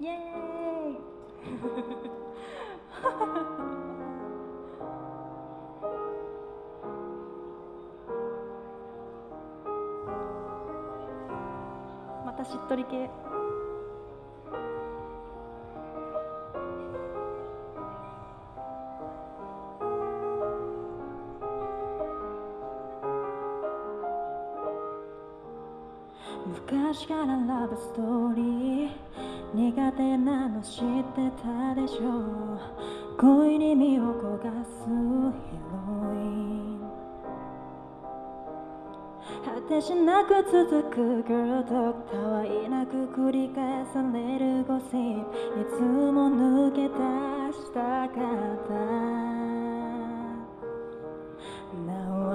イエーイ。またしっとり系。昔からラブストーリー。苦手なの知ってたでしょう恋に身を焦がすヒロイン。果てしなく続く Girl Talk たわいなく繰り返されるゴシップ。いつも抜け出したかった Now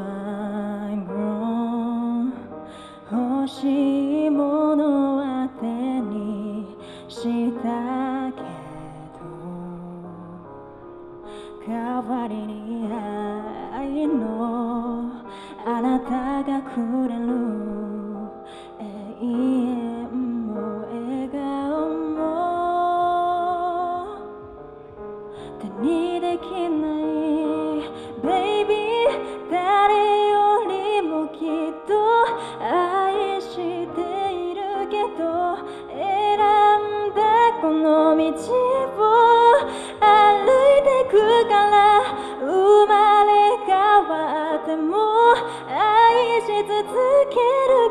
ものは手にしたけど代わりに愛のあなたがくれる永遠も笑顔も手にできない Baby を歩いてくから生まれ変わっても愛し続ける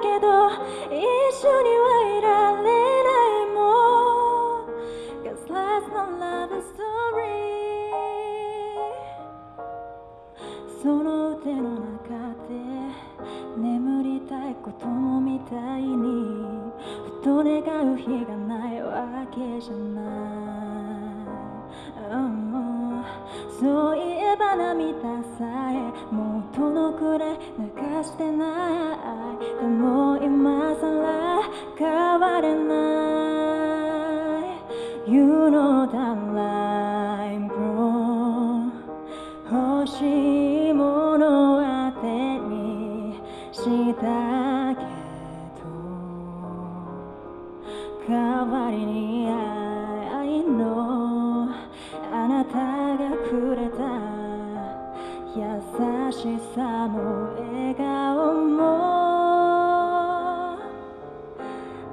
の腕の中で眠りたい子供みたいにふと願う日がないわけじゃない、うんそういえば涙さえもうどのくらい流してない。でも今さら変われない。You know that I'm grown 欲しい代わりに愛のあなたがくれた優しさも笑顔も。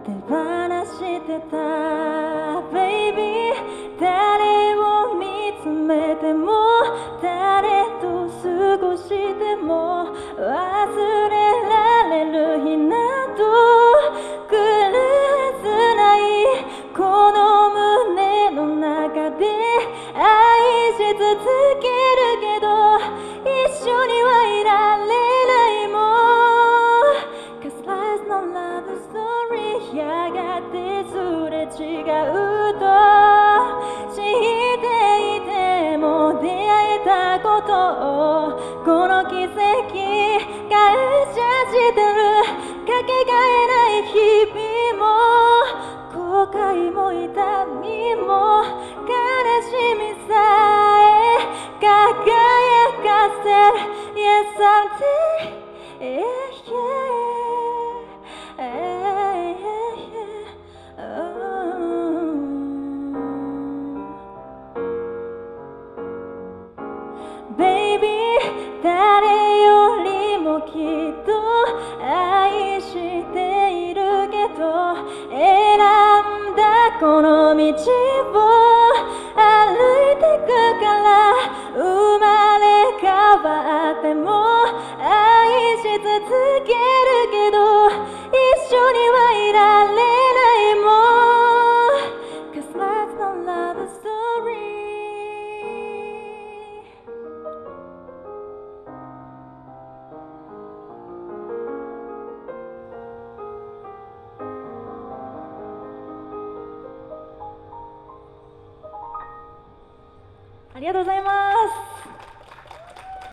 手放してた。Baby 誰を見つめても誰で愛し続けるけど一緒にはいられないもん。Cause life's no love story やがてすれ違うと。知っていても出会えたことをこの奇跡感謝してる。かけがえない日々。Yes, I'm dead Baby, 誰よりもきっと愛しているけど選んだこの道をありがとうございます。